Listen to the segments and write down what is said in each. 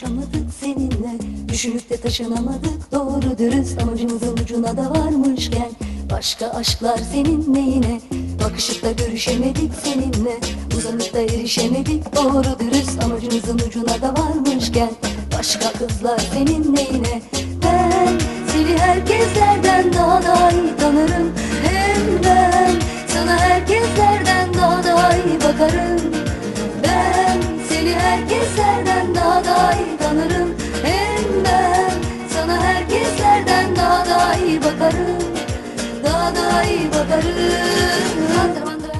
konuşamadık seninle. Düşünüp de taşınamadık. Doğru dürüst Amacımızın ucuna da varmışken Başka aşklar senin neyine? Bakışıp da görüşemedik seninle. Uzanıp da erişemedik. Doğru dürüst Amacımızın ucuna da varmışken Başka kızlar senin neyine? Ben seni herkeslerden daha da iyi tanırım. Hem ben sana herkeslerden daha da iyi bakarım. Ben seni herkeslerden daha da iyi tanırım. Hem ben sana herkeslerden daha da iyi bakarım. Daha da iyi bakarım. Bandıra bandıra,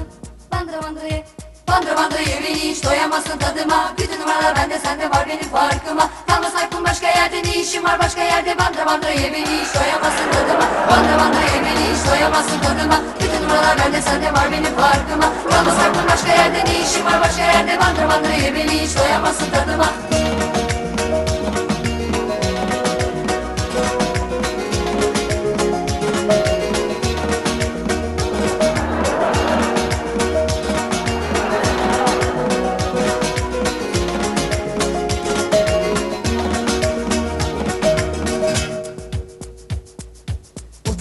bandıra bandıra Bandıra bandıra beni hiç doyamazsın tadıma. Bütün numaralar bende sende var benim farkıma. Kalmaz aklım başka yerde ne işim var başka yerde? Bandıra bandıra beni hiç doyamazsın tadıma. Bandıra bandıra beni hiç doyamazsın tadıma. Bütün numaralar bende sende var benim farkıma. Kalmaz aklım başka yerde ne işim var başka yerde? Bandıra bandıra beni hiç doyamazsın tadıma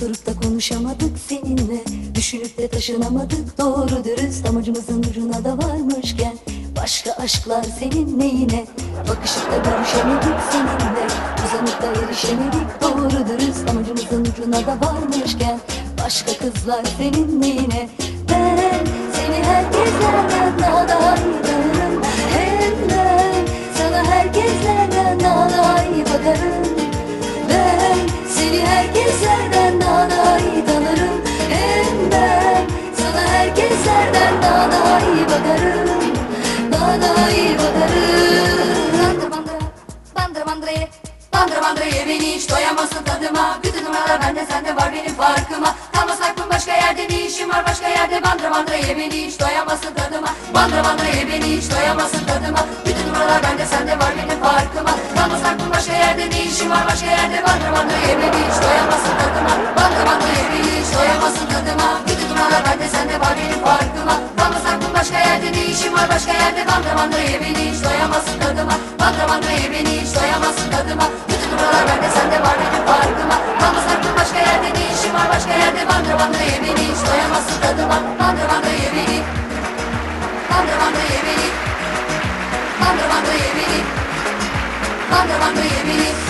Oturup da konuşamadık seninle. Düşünüp de taşınamadık doğru dürüst. Amacımızın ucuna da varmışken Başka aşklar senin neyine? Bakışıp da görüşemedik seninle. Uzanıp da erişemedik doğru dürüst. Amacımızın ucuna da varmışken Başka kızlar senin neyine? Ben seni herkeslerden daha da iyi tanırım Hem ben sana herkeslerden daha da iyi bakarım seni herkeslerden daha da iyi tanırım. Hem ben sana herkeslerden daha da iyi bakarım. Daha da iyi bakarım. Bandıra bandıra, bandıra bandırayı Bandıra bandırayı. Beni hiç doyamazsın tadıma. Bütün numaralar bende sende var benim farkıma. Kalmaz aklım başka yerde ne işim var? Başka yerde Bandıra bandırayı. Beni hiç doyamazsın tadıma. Bandıra bandırayı beni hiç doyamazsın tadıma. Bütün numaralar bende sende var benim farkıma işim var başka yerde Bandıra bandırayı beni hiç doyamazsın tadıma Bandıra bandırayı beni hiç doyamazsın tadıma Bütün numaralar bende sende var benim farkıma. Kalmaz aklım başka yerde ne işim var başka yerde Bandıra bandırayı beni hiç doyamazsın tadıma Bandıra bandırayı beni hiç doyamazsın tadıma Bütün numaralar bende sende var benim farkıma. Kalmaz aklım başka yerde ne işim var başka yerde Bandıra bandırayı beni hiç doyamazsın tadıma Bandıra bandırayı beni Bandıra bandırayı beni Bandıra bandırayı beni Bandıra